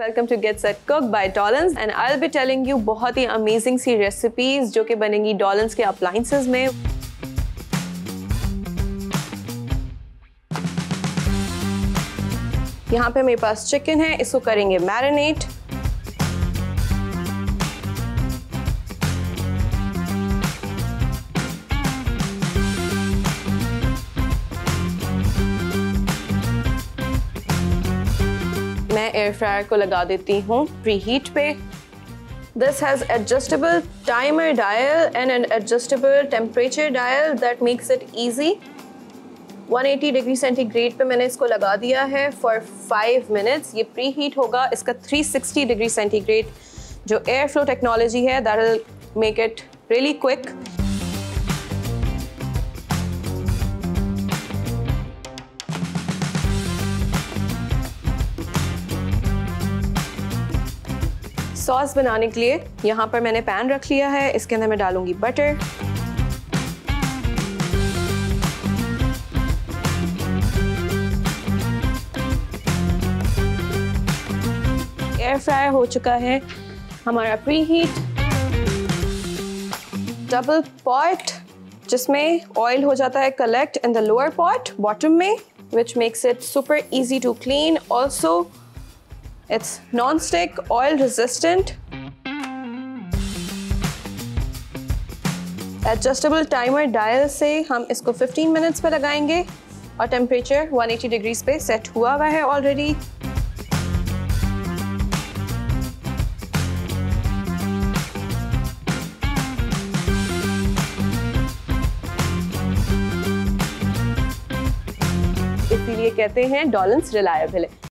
Welcome to get set cook by Dolans and I will be telling you बहुत ही amazing सी recipes जो कि बनेंगी डॉलन्स के अप्लाइंसेज में। यहाँ पे मेरे पास चिकन है, इसको करेंगे मैरिनेट मैं एयर फ्रायर को लगा देती हूँ प्री हीट पे this has adjustable timer dial and an adjustable temperature dial that makes it easy 180 degree centigrade पे मैंने इसको लगा दिया है फॉर फाइव मिनट्स ये प्री हीट होगा, इसका 360 डिग्री सेंटीग्रेड जो एयर फ्लो टेक्नोलॉजी है that will make it really quick sauce बनाने के लिए यहाँ पर मैंने पैन रख लिया है। इसके अंदर मैं डालूँगी बटर एयर फ्राई हो चुका है हमारा प्री हीट डबल पॉट जिसमें ऑयल हो जाता है collect in the lower pot bottom में which makes it super easy to clean also it's non-stick, oil resistant adjustable timer dial से हम इसको 15 मिनट्स पे लगाएँगे और टेम्परेचर 180 डिग्रीज पे सेट हुआ हुआ है ऑलरेडी इसीलिए कहते हैं डॉलेंस रिलायबल है।